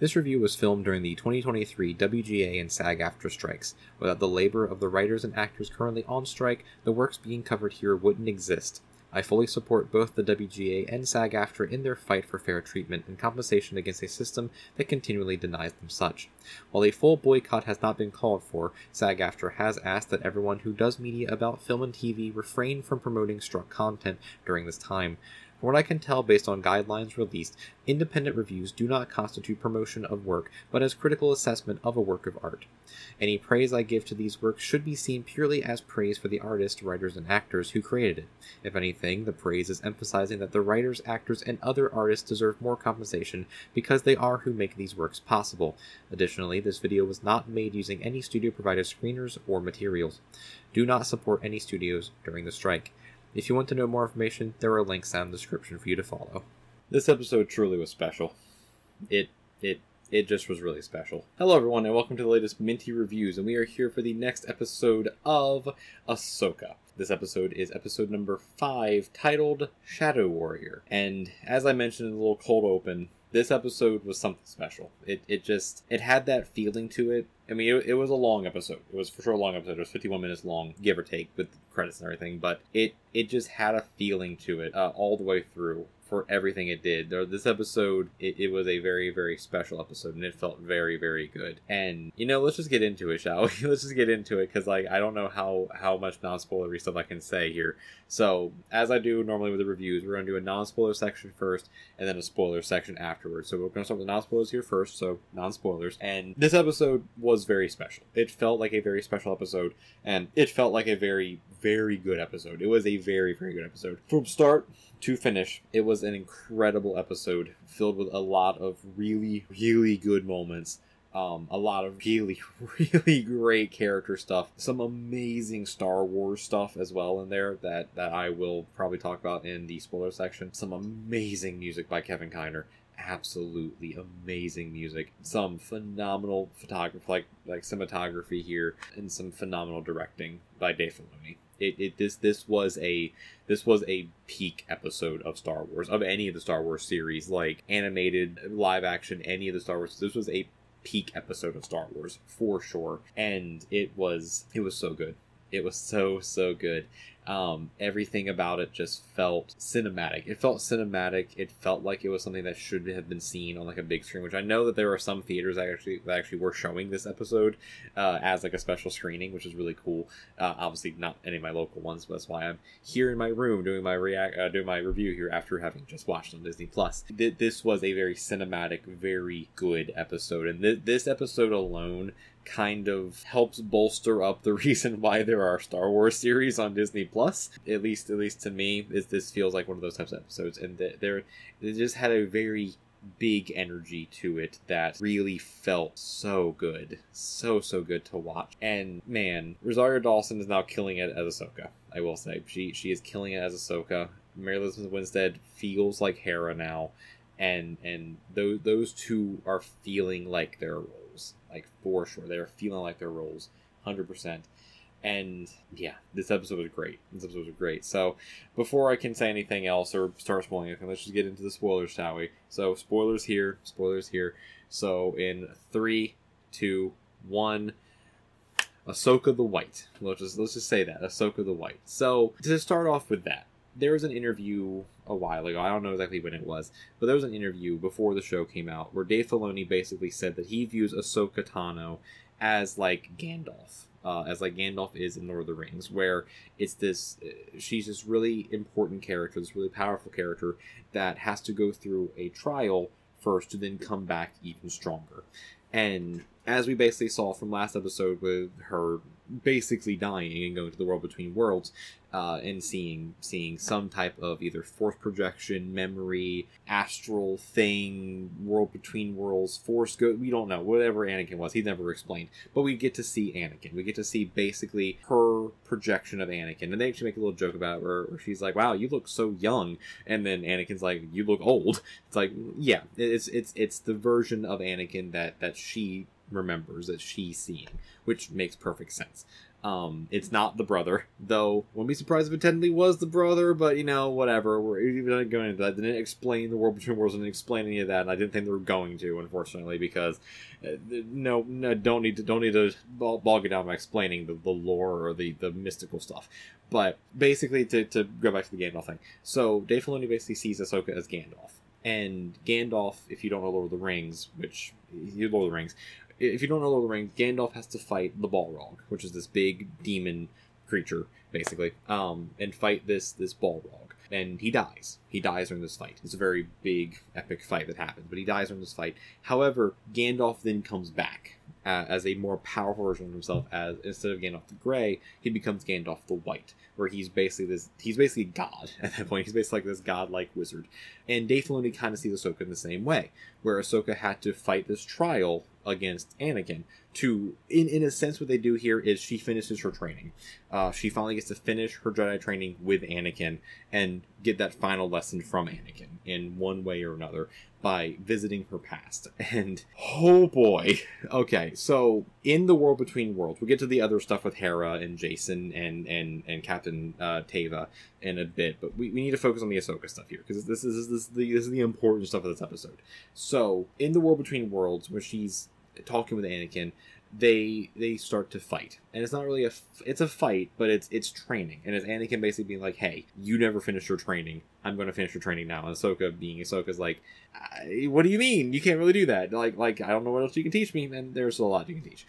This review was filmed during the 2023 WGA and SAG AFTRA strikes. Without the labor of the writers and actors currently on strike, the works being covered here wouldn't exist. I fully support both the WGA and SAG AFTRA in their fight for fair treatment and compensation against a system that continually denies them such. While a full boycott has not been called for, SAG AFTRA has asked that everyone who does media about film and TV refrain from promoting struck content during this time. From what I can tell based on guidelines released, independent reviews do not constitute promotion of work, but as critical assessment of a work of art. Any praise I give to these works should be seen purely as praise for the artists, writers, and actors who created it. If anything, the praise is emphasizing that the writers, actors, and other artists deserve more compensation because they are who make these works possible. Additionally, this video was not made using any studio provided screeners or materials. Do not support any studios during the strike. If you want to know more information, there are links down in the description for you to follow. This episode truly was special. It it it just was really special. Hello everyone and welcome to the latest Minty Reviews and we are here for the next episode of Ahsoka. This episode is episode number 5 titled Shadow Warrior. And as I mentioned in the little cold open, this episode was something special. It it just it had that feeling to it. I mean, it, it was a long episode. It was for sure a long episode. It was 51 minutes long, give or take, with credits and everything. But it it just had a feeling to it uh, all the way through for everything it did. This episode, it, it, was a very, very special episode, and it felt very, very good. And you know, let's just get into it, shall we? let's just get into it because like I don't know how how much non spoilery stuff I can say here. So as I do normally with the reviews, we're gonna do a non spoiler section first, and then a spoiler section afterwards. So we're gonna start with non spoilers here first. So non spoilers. And this episode was very special. It felt like a very special episode, and it felt like a very, very good episode. It was a very, very good episode from start to finish, it was an incredible episode filled with a lot of really, really good moments. Um, a lot of really, really great character stuff. Some amazing Star Wars stuff as well in there that, that I will probably talk about in the spoiler section. Some amazing music by Kevin Kiner. Absolutely amazing music. Some phenomenal photography, like like cinematography here, and some phenomenal directing by Dave Filoni it, it this this was a this was a peak episode of Star Wars of any of the Star Wars series like animated live action any of the Star Wars. This was a peak episode of Star Wars for sure. And it was it was so good. It was so so good um, everything about it just felt cinematic. It felt cinematic. It felt like it was something that should have been seen on like a big screen. Which I know that there are some theaters that actually that actually were showing this episode uh, as like a special screening, which is really cool. Uh, obviously, not any of my local ones, but that's why I'm here in my room doing my react uh, doing my review here after having just watched on Disney Plus. Th- this was a very cinematic, very good episode, and th- this episode alone kind of helps bolster up the reason why there are Star Wars series on Disney Plus. At least, at least to me, is this feels like one of those types of episodes, and there they just had a very big energy to it that really felt so good, so so good to watch. And man, Rosario Dawson is now killing it as Ahsoka. I will say she she is killing it as Ahsoka. Mary Elizabeth Winstead feels like Hera now, and and those those two are feeling like their roles, like for sure. They're feeling like their roles, hundred percent. And yeah, this episode was great. This episode was great. So before I can say anything else or start spoiling anything, let's just get into the spoilers, shall we? So spoilers here, spoilers here. So in three, two, one. Ahsoka the White. Let's just let's just say that Ahsoka the White. So to start off with that, there was an interview a while ago. I don't know exactly when it was, but there was an interview before the show came out where Dave Filoni basically said that he views Ahsoka Tano as like Gandalf, uh, as like Gandalf is in Lord of the Rings, where it's this uh, she's this really important character, this really powerful character that has to go through a trial first to then come back even stronger. And as we basically saw from last episode with her basically dying and going to the world between worlds uh, and seeing seeing some type of either force projection, memory, astral thing, world between worlds, force go. We don't know whatever Anakin was. He never explained, but we get to see Anakin. We get to see basically her projection of Anakin, and they actually make a little joke about her where she's like, "Wow, you look so young," and then Anakin's like, "You look old." It's like, yeah, it's it's it's the version of Anakin that that she remembers that she's seeing, which makes perfect sense. Um, it's not the brother, though. Wouldn't be surprised if it technically was the brother, but you know, whatever. We're even not going into that. Didn't explain the world between worlds. Didn't explain any of that, and I didn't think they were going to, unfortunately, because uh, no, no, don't need to, don't need to bog it down by explaining the, the lore or the the mystical stuff. But basically, to, to go back to the Gandalf thing, so Dave Filoni basically sees Ahsoka as Gandalf, and Gandalf, if you don't know Lord of the Rings, which you Lord of the Rings, if you don't know Lord of the Rings, Gandalf has to fight the Balrog, which is this big demon creature, basically, um, and fight this this Balrog. And he dies. He dies during this fight. It's a very big, epic fight that happens, but he dies during this fight. However, Gandalf then comes back uh, as a more powerful version of himself. As instead of Gandalf the Grey, he becomes Gandalf the White, where he's basically this. He's basically God at that point. He's basically like this godlike wizard. And Dave kind of sees Ahsoka in the same way, where Ahsoka had to fight this trial against Anakin. To in in a sense, what they do here is she finishes her training. Uh, she finally gets to finish her Jedi training with Anakin and get that final lesson from Anakin in one way or another by visiting her past. And oh boy, okay. So in the world between worlds, we'll get to the other stuff with Hera and Jacen and and and Captain uh, Teva in a bit, but we, we need to focus on the Ahsoka stuff here because this is this is the this is the important stuff of this episode. So in the world between worlds, where she's talking with Anakin, they they start to fight, and it's not really a it's a fight, but it's it's training, and it's Anakin basically being like, "Hey, you never finished your training. I'm going to finish your training now." And Ahsoka being Ahsoka's like, "What do you mean? You can't really do that? Like like I don't know what else you can teach me." And there's a lot you can teach,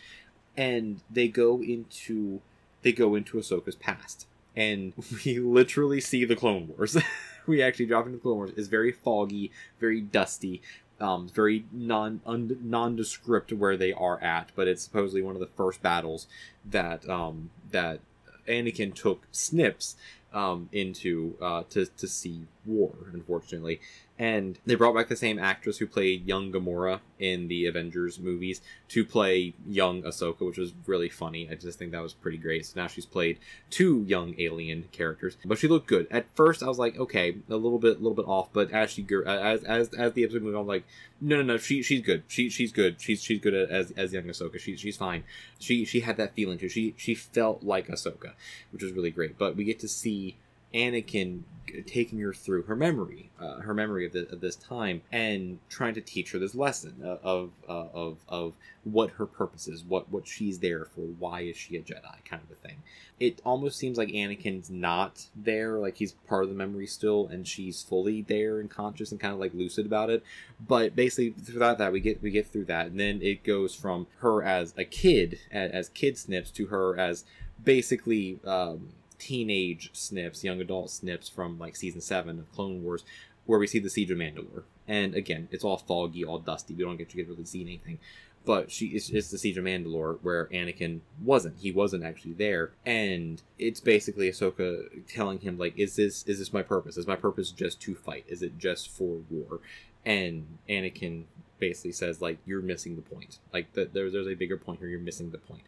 and they go into they go into Ahsoka's past, and we literally see the Clone Wars. we actually drop into the Clone Wars. It's very foggy, very dusty um, very non un, nondescript where they are at, but it's supposedly one of the first battles that um, that Anakin took Snips um, into uh, to to see war. Unfortunately, and they brought back the same actress who played young Gamora in the Avengers movies to play young Ahsoka, which was really funny. I just think that was pretty great. So now she's played two young alien characters, but she looked good. At first, I was like, okay, a little bit, a little bit off, but as she as as as the episode moved on, I'm like, no, no, no, she she's good. She she's good. She's she's good as as young Ahsoka. She she's fine. She she had that feeling too. She she felt like Ahsoka, which was really great. But we get to see Anakin taking her through her memory, uh, her memory of, the, of, this time, and trying to teach her this lesson uh, of uh, of of what her purpose is, what what she's there for, why is she a Jedi, kind of a thing. It almost seems like Anakin's not there, like he's part of the memory still, and she's fully there and conscious and kind of like lucid about it. But basically, throughout that, we get we get through that, and then it goes from her as a kid, as, as kid snips, to her as basically. Um, teenage snips, young adult snips from like season seven of Clone Wars, where we see the siege of Mandalore. And again, it's all foggy, all dusty. We don't get to get really see anything. But she it's, it's the siege of Mandalore where Anakin wasn't. He wasn't actually there, and it's basically Ahsoka telling him like, "Is this is this my purpose? Is my purpose just to fight? Is it just for war?" And Anakin basically says like, "You're missing the point. Like the, there's there's a bigger point here. You're missing the point."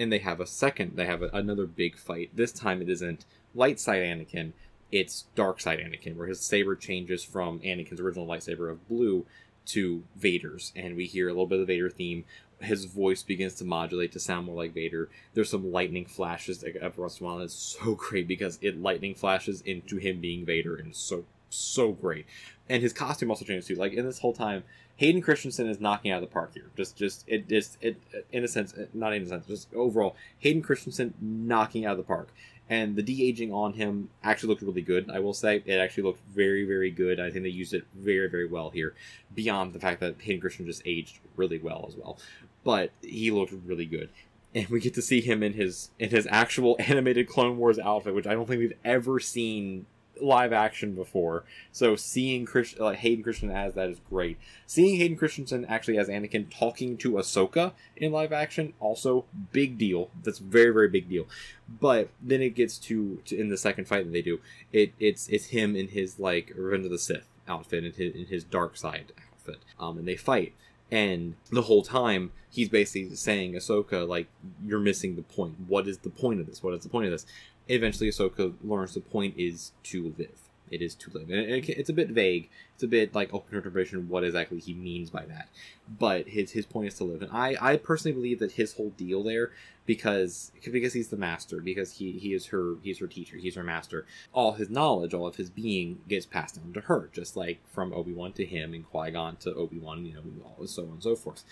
And they have a second they have a, another big fight this time it isn't light side anakin it's dark side anakin where his saber changes from anakin's original lightsaber of blue to vader's and we hear a little bit of the vader theme his voice begins to modulate to sound more like Vader. There's some lightning flashes every once in a while. It's so great because it lightning flashes into him being Vader, and so so great. And his costume also changes too. Like in this whole time, Hayden Christensen is knocking out of the park here. Just, just it, just it, in a sense, not in a sense, just overall, Hayden Christensen knocking out of the park. And the de aging on him actually looked really good. I will say it actually looked very, very good. I think they used it very, very well here. Beyond the fact that Hayden Christensen just aged really well as well, but he looked really good and we get to see him in his in his actual animated Clone Wars outfit, which I don't think we've ever seen live action before, so seeing Chris, like Hayden Christensen as that is great. Seeing Hayden Christensen actually as Anakin talking to Ahsoka in live action, also big deal. That's very very big deal. But then it gets to, to in the second fight that they do, it it's it's him in his like Revenge of the Sith outfit in his, in his dark side outfit, um, and they fight. And the whole time, he's basically saying, Ahsoka, like, you're missing the point. What is the point of this? What is the point of this? Eventually Ahsoka learns the point is to live. It is to live. And it, it's a bit vague. It's a bit like open interpretation what exactly he means by that. But his his point is to live. And I, I personally believe that his whole deal there, because because he's the master, because he, he is her he's her teacher, he's her master, all his knowledge, all of his being gets passed down to her, just like from Obi Wan to him and Qui Gon to Obi Wan, you know, so on and so forth.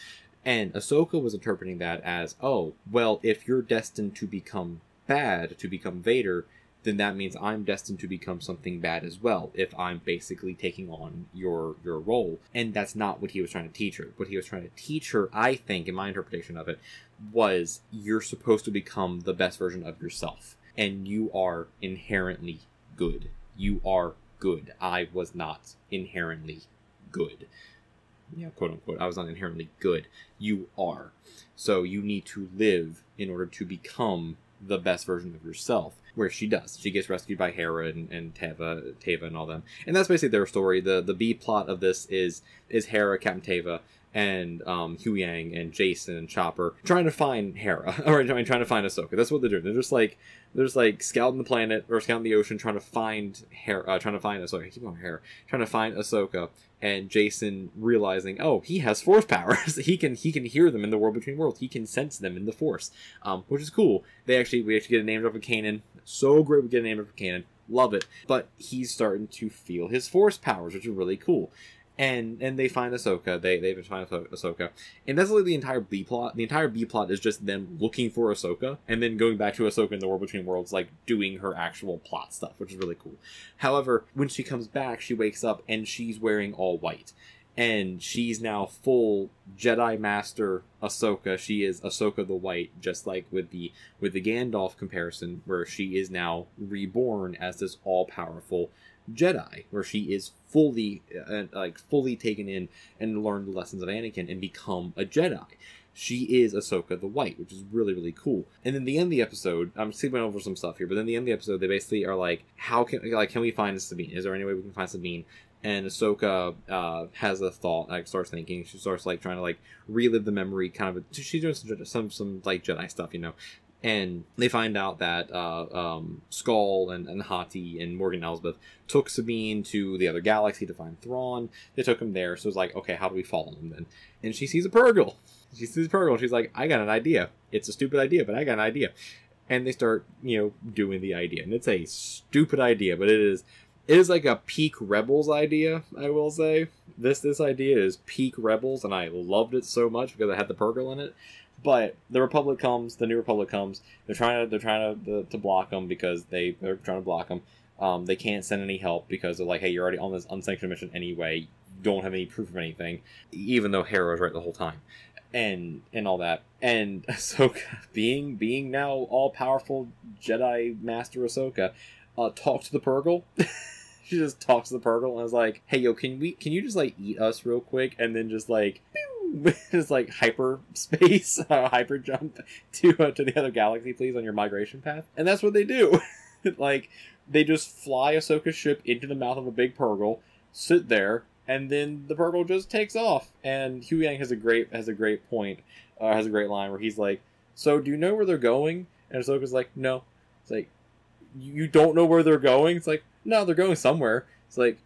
And Ahsoka was interpreting that as, oh, well, if you're destined to become bad, to become Vader, then that means I'm destined to become something bad as well if I'm basically taking on your your role. And that's not what he was trying to teach her. What he was trying to teach her, I think, in my interpretation of it, was you're supposed to become the best version of yourself. And you are inherently good. You are good. I was not inherently good yeah, quote unquote, I was not inherently good. You are. So you need to live in order to become the best version of yourself. Where she does. She gets rescued by Hera and, and Teva, Teva and all them. And that's basically their story. The the B plot of this is is Hera, Captain Teva, and um, Huyang and Jacen and Chopper trying to find Hera, or trying to find Ahsoka. That's what they're doing. They're just like they're just like scouting the planet or scouting the ocean, trying to find Hera, uh, trying to find Ahsoka. I keep going Hera, trying to find Ahsoka, and Jacen realizing, oh, he has Force powers. he can he can hear them in the world between worlds. He can sense them in the Force, um, which is cool. They actually we actually get a name drop of Kanan. So great, we get a name drop of Kanan. Love it. But he's starting to feel his Force powers, which is really cool and and they find Ahsoka. They they find Ahsoka, and that's like the entire B plot. The entire B plot is just them looking for Ahsoka, and then going back to Ahsoka in the War Between Worlds, like doing her actual plot stuff, which is really cool. However, when she comes back, she wakes up and she's wearing all white, and she's now full Jedi Master Ahsoka. She is Ahsoka the White, just like with the with the Gandalf comparison, where she is now reborn as this all powerful Jedi, where she is fully uh, like fully taken in and learned the lessons of Anakin and become a Jedi. She is Ahsoka the White, which is really really cool. And then the end of the episode, I'm skipping over some stuff here, but then the end of the episode, they basically are like, how can like can we find Sabine? Is there any way we can find Sabine? and Ahsoka uh, has a thought, like starts thinking. She starts like trying to like relive the memory, kind of. She's doing some some, some like Jedi stuff, you know and they find out that uh, um, Skoll and, and Hati and Morgan Elsbeth took Sabine to the other galaxy to find Thrawn. They took him there, so it's like, okay, how do we follow him then? And she sees a Purrgil. She sees a Purrgil. She's like, I got an idea. It's a stupid idea, but I got an idea. And they start, you know, doing the idea, and it's a stupid idea, but it is. It is like a peak Rebels idea, I will say. This this idea is peak Rebels, and I loved it so much because I had the Purrgil in it. But the Republic comes, the New Republic comes. They're trying to they're trying to to block them because they they're trying to block them. Um, they can't send any help because they're like, hey, you're already on this unsanctioned mission anyway. You don't have any proof of anything, even though Hera's right the whole time, and and all that. And Ahsoka, being being now all powerful Jedi Master Ahsoka, uh, talk to the Purrgil. she just talks to the Purrgil and is like, "Hey, yo, can we? Can you just like eat us real quick and then just like." Pew! just like hyperspace, uh, hyper jump to uh, to the other galaxy, please, on your migration path. And that's what they do. like they just fly Ahsoka's ship into the mouth of a big Purrgil, sit there, and then the Purrgil just takes off. And Huyang has a great has a great point, uh, has a great line where he's like, "So do you know where they're going?" And Ahsoka's like, "No." It's like, "You don't know where they're going?" It's like, "No, they're going somewhere." It's like,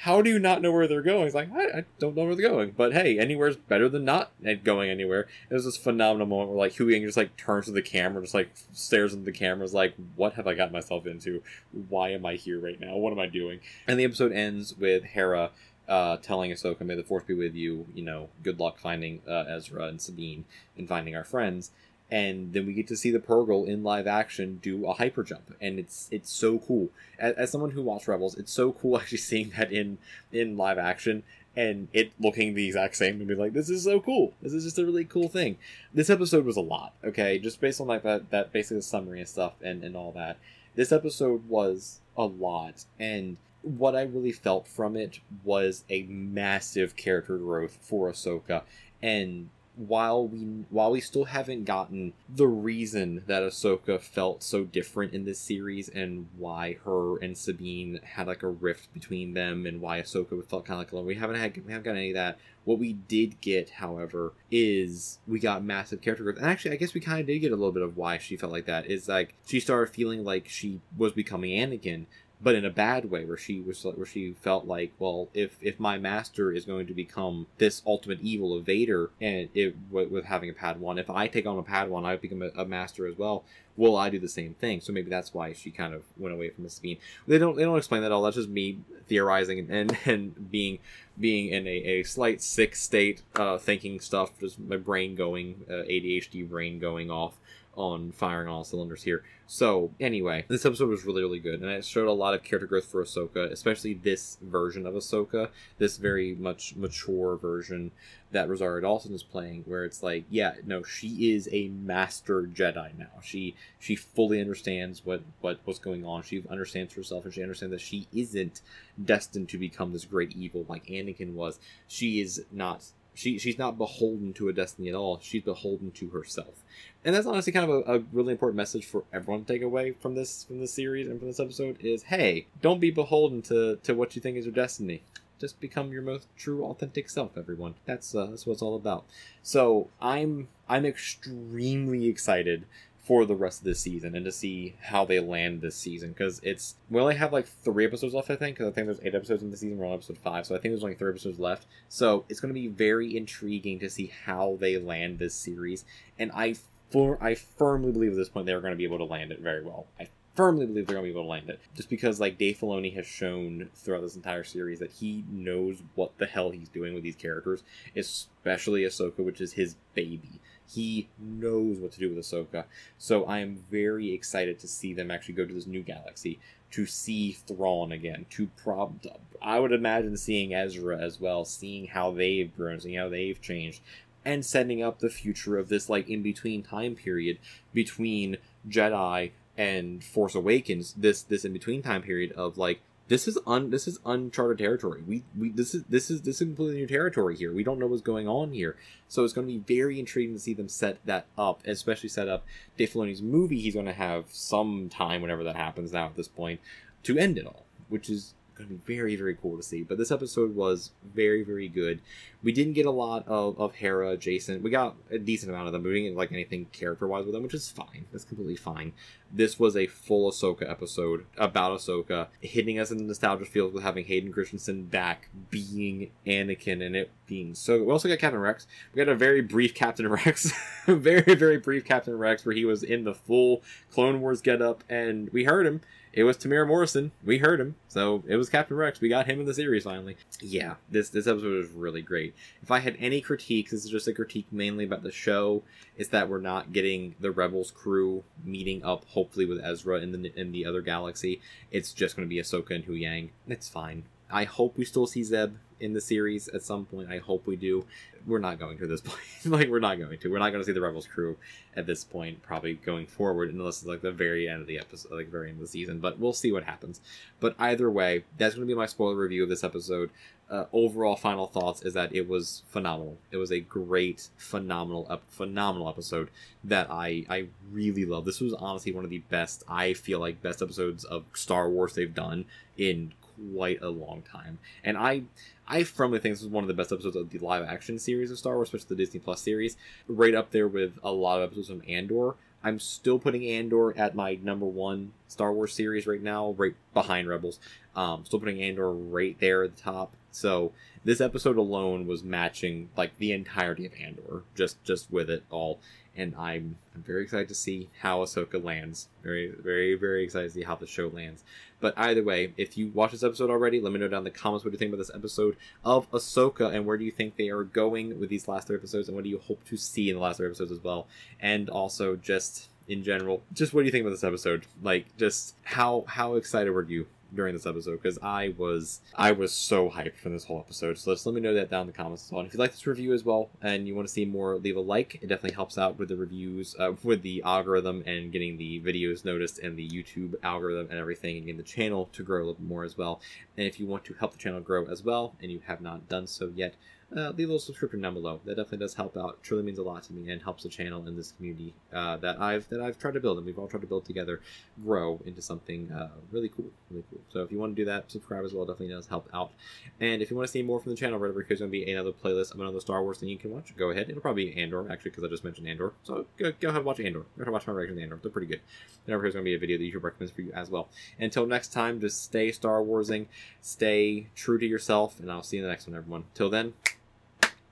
how do you not know where they're going? It's like, I, I don't know where they're going. But hey, anywhere's better than not going anywhere. It was this phenomenal moment where like Huyang just like turns to the camera, just like stares into the camera, is like, what have I got myself into? Why am I here right now? What am I doing? And the episode ends with Hera uh, telling Ahsoka, "May the Force be with you." You know, good luck finding uh, Ezra and Sabine and finding our friends and then we get to see the Purrgil in live action do a hyper jump, and it's it's so cool. As, as, someone who watched Rebels, it's so cool actually seeing that in in live action and it looking the exact same and be like, this is so cool. This is just a really cool thing. This episode was a lot, okay, just based on like that that basically summary and stuff and and all that. This episode was a lot, and what I really felt from it was a massive character growth for Ahsoka, and while we while we still haven't gotten the reason that Ahsoka felt so different in this series and why her and Sabine had like a rift between them and why Ahsoka felt kind of like alone, we haven't had we haven't got any of that. What we did get, however, is we got massive character growth, and actually, I guess we kind of did get a little bit of why she felt like that. Is like she started feeling like she was becoming Anakin but in a bad way, where she was where she felt like, well, if if my master is going to become this ultimate evil of Vader, and it with, with having a Padawan, if I take on a Padawan, I become a, a master as well. Will I do the same thing? So maybe that's why she kind of went away from the Sabine. They don't they don't explain that at all. That's just me theorizing and and, and being being in a, a slight sick state, uh, thinking stuff, just my brain going, uh, ADHD brain going off on firing all cylinders here. So anyway, this episode was really really good, and it showed a lot of character growth for Ahsoka, especially this version of Ahsoka, this very much mature version that Rosario Dawson is playing, where it's like, yeah, no, she is a master Jedi now. She she fully understands what what what's going on. She understands herself, and she understands that she isn't destined to become this great evil like Anakin was. She is not she she's not beholden to a destiny at all. She's beholden to herself, and that's honestly kind of a, a, really important message for everyone to take away from this from this series and from this episode. Is hey, don't be beholden to to what you think is your destiny. Just become your most true, authentic self, everyone. That's uh, that's what it's all about. So I'm I'm extremely excited for the rest of this season and to see how they land this season because it's we only have like three episodes left I think because I think there's eight episodes in the season we're on episode five so I think there's only three episodes left. So it's going to be very intriguing to see how they land this series and I for I firmly believe at this point they're going to be able to land it very well. I firmly believe they're going to be able to land it. Just because like Dave Filoni has shown throughout this entire series that he knows what the hell he's doing with these characters especially Ahsoka which is his baby he knows what to do with Ahsoka. So I am very excited to see them actually go to this new galaxy to see Thrawn again. To prob, I would imagine seeing Ezra as well, seeing how they've grown, seeing how they've changed, and setting up the future of this like in between time period between Jedi and Force Awakens. This this in between time period of like this is un this is uncharted territory. We we this is this is this is completely new territory here. We don't know what's going on here, so it's going to be very intriguing to see them set that up, especially set up Dave Filoni's movie. He's going to have some time whenever that happens now at this point to end it all, which is going to be very, very cool to see. But this episode was very, very good. We didn't get a lot of, of Hera, Jacen. We got a decent amount of them. We didn't get like anything character wise with them, which is fine. That's completely fine. This was a full Ahsoka episode about Ahsoka, hitting us in the nostalgia field with having Hayden Christensen back, being Anakin, and it being so. We also got Captain Rex. We got a very brief Captain Rex, very, very brief Captain Rex, where he was in the full Clone Wars getup, and we heard him it was Temuera Morrison. We heard him, so it was Captain Rex. We got him in the series finally. Yeah, this this episode was really great. If I had any critiques, this is just a critique mainly about the show. Is that we're not getting the Rebels crew meeting up, hopefully with Ezra in the in the other galaxy. It's just going to be Ahsoka and Huyang. It's fine. I hope we still see Zeb in the series at some point. I hope we do. We're not going to this point. like we're not going to. We're not going to see the Rebels crew at this point. Probably going forward, unless it's like the very end of the episode, like very end of the season. But we'll see what happens. But either way, that's going to be my spoiler review of this episode. Uh, overall, final thoughts is that it was phenomenal. It was a great, phenomenal, ep- phenomenal episode that I I really love. This was honestly one of the best. I feel like best episodes of Star Wars they've done in quite a long time. And I I firmly think this was one of the best episodes of the live action series of Star Wars, especially the Disney Plus series, right up there with a lot of episodes from Andor. I'm still putting Andor at my number one Star Wars series right now, right behind Rebels. Um, still putting Andor right there at the top. So this episode alone was matching like the entirety of Andor, just just with it all and I'm I'm very excited to see how Ahsoka lands. Very, very, very excited to see how the show lands. But either way, if you watch this episode already, let me know down in the comments what you think about this episode of Ahsoka and where do you think they are going with these last three episodes and what do you hope to see in the last three episodes as well. And also just in general, just what do you think about this episode? Like just how how excited were you during this episode because I was I was so hyped for this whole episode. So just let me know that down in the comments as well. And if you like this review as well and you want to see more, leave a like. It definitely helps out with the reviews, uh, with the algorithm and getting the videos noticed and the YouTube algorithm and everything, and getting the channel to grow a little bit more as well. And if you want to help the channel grow as well and you have not done so yet, uh, leave a little subscription down below. That definitely does help out. Truly means a lot to me and helps the channel and this community uh, that I've that I've tried to build and we've all tried to build together, grow into something uh, really cool, really cool. So if you want to do that, subscribe as well. Definitely does help out. And if you want to see more from the channel, right over here's going to be another playlist of another Star Wars thing you can watch. Go ahead. It'll probably be Andor actually because I just mentioned Andor. So go, go ahead and watch Andor. Go ahead and watch my reaction to Andor. They're pretty good. And over here's going to be a video that YouTube recommends for you as well. Until next time, just stay Star Warsing, stay true to yourself, and I'll see you in the next one, everyone. Till then.